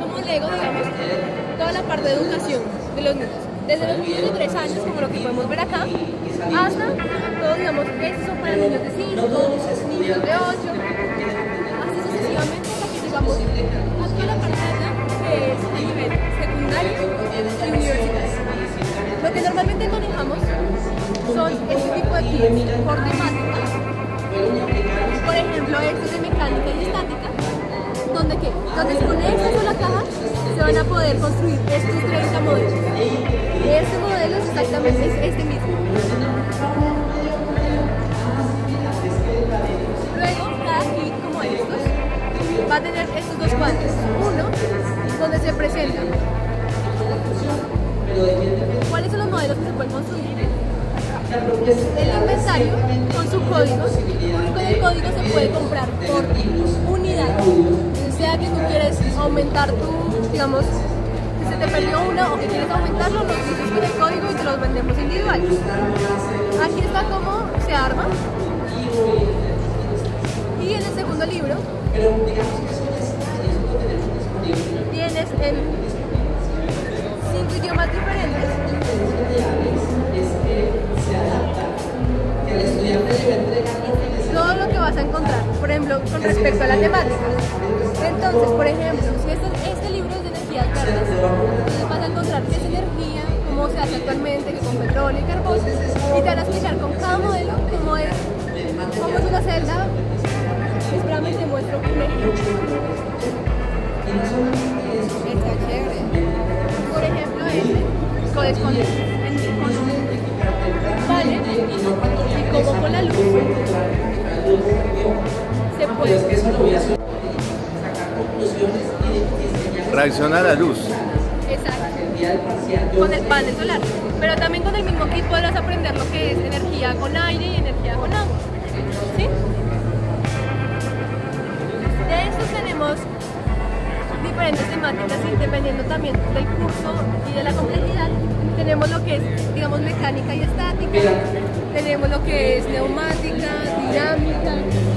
como Lego, digamos, toda la parte de educación de los niños. Desde los niños de 3 años, como lo que podemos ver acá, hasta todo, digamos, estos son para niños de 5, niños de 8, así sucesivamente hasta que llegamos a toda la parte de allá, que es a nivel secundario y universitario. Lo que normalmente manejamos son este tipo de kits por temática. Por ejemplo, este es de mecánica y estática, donde con esta sola caja se van a poder construir estos 30 modelos. Este modelo es exactamente este mismo. Luego, cada kit como estos va a tener estos dos cuadros. Uno, donde se presentan cuáles son los modelos que se pueden construir. El inventario con su código, con el código se puede comprar por aumentar tu, digamos, si se te perdió uno o que quieres aumentarlo, lo dices con el código y te los vendemos individuales. Aquí está cómo se arma. Y en el segundo libro tienes en cinco idiomas diferentes. Con respecto a la temática. Entonces, por ejemplo, si este, este libro es de energías verdes, entonces vas a encontrar qué es energía, cómo se hace actualmente, que con petróleo y carbón, y te van a explicar con cada modelo cómo es, cómo es una celda. Espérame, te muestro un ejemplo. Está chévere. Por ejemplo, este corresponde con vale y como con la luz se puede Reacciona a la luz. Exacto. Con el panel solar. Pero también con el mismo kit podrás aprender lo que es energía con aire y energía con agua. ¿Sí? De estos tenemos diferentes temáticas y dependiendo también del curso y de la complejidad. Tenemos lo que es, digamos, mecánica y estática, tenemos lo que es neumática, dinámica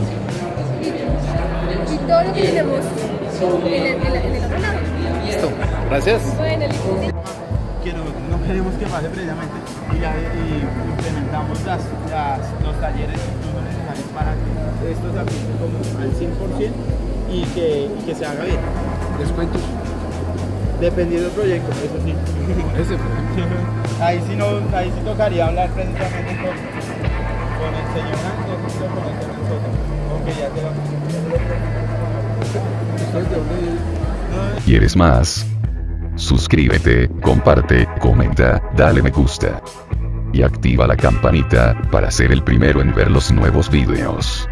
y, todo lo que tenemos en el, en el- en el otro lado. Listo. Gracias. Bueno, listo. Quiero, no queremos que pase precisamente y ya y implementamos las, las, los talleres incluso necesarios para que esto se aplique como al 100% y que, y que se haga bien. Descuentos. Dependiendo del proyecto, eso sí. Ese ahí, sí no, ahí sí tocaría hablar precisamente con, con el señor y con el señor Sosa. Ok, ya ¿Quieres más? Suscríbete, comparte, comenta, dale me gusta. Y activa la campanita para ser el primero en ver los nuevos videos.